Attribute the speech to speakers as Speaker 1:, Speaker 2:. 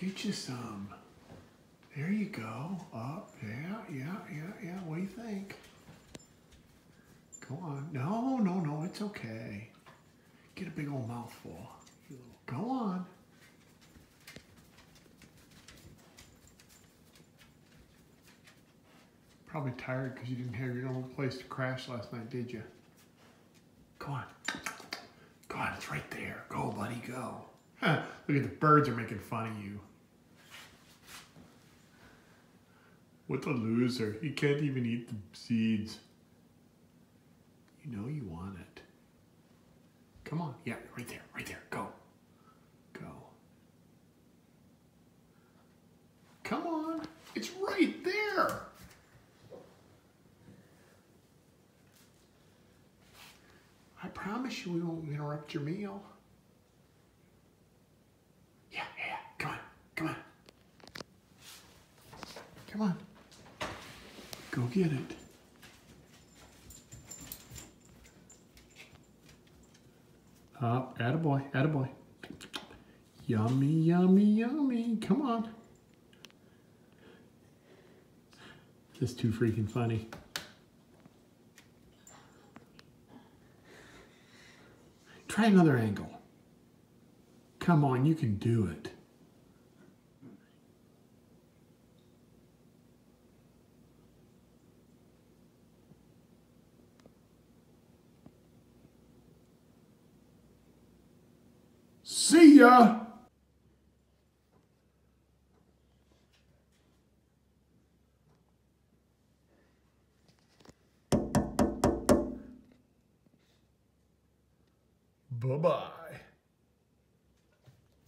Speaker 1: Get you some. There you go. Up. Yeah, yeah, yeah, yeah. What do you think? Go on. No, no, no. It's okay. Get a big old mouthful. Go on. Probably tired because you didn't have your own place to crash last night, did you? Go on. Go on, it's right there. Go, buddy, go. Look at the birds are making fun of you. What a loser. He can't even eat the seeds. You know you want it. Come on. Yeah, right there, right there. Go. Go. Come on. It's right there. I promise you we won't interrupt your meal. Yeah, yeah, come on, come on. Come on. Go get it. Up, uh, attaboy, attaboy. Yummy, yummy, yummy. Come on. This is too freaking funny. Try another angle. Come on, you can do it. Ya! Bye-bye.